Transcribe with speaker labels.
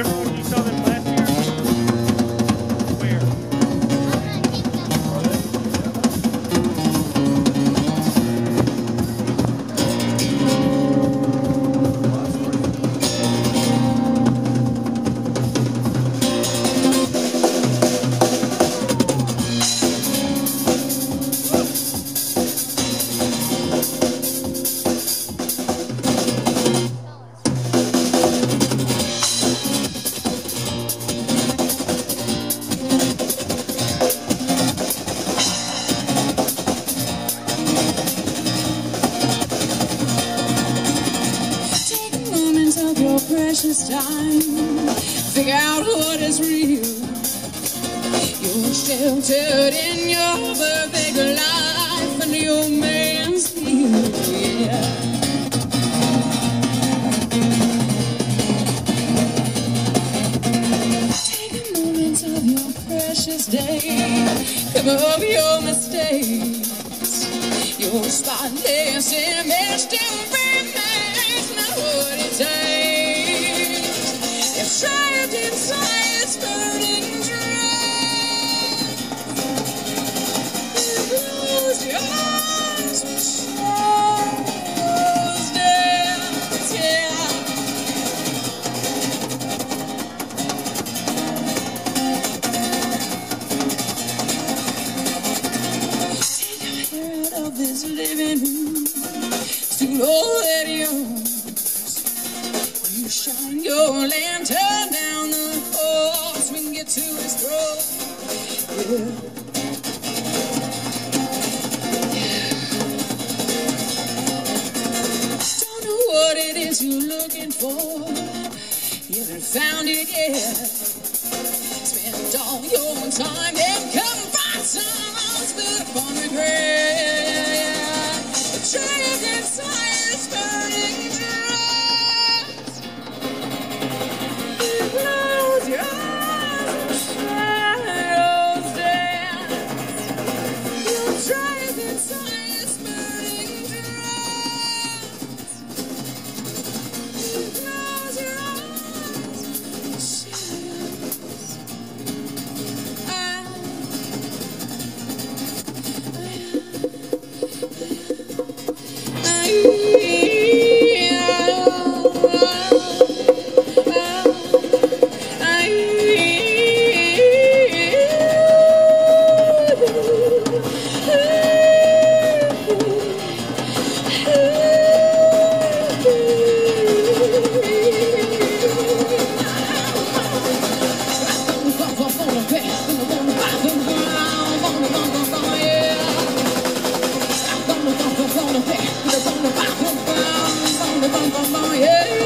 Speaker 1: es bonita de precious time. Figure out what is real. You're sheltered in your perfect life and your man's view. Yeah. Of your precious day. Cover up your mistakes. Your spotless image still remains not what it takes. To know that yours. You shine your lantern down the hall so we can get to his throat. Yeah. Don't know what it is you're looking for. You haven't found it yet. Spend all your time and bom.